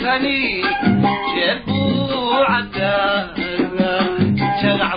الثاني شربو عدانا شرع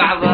dagax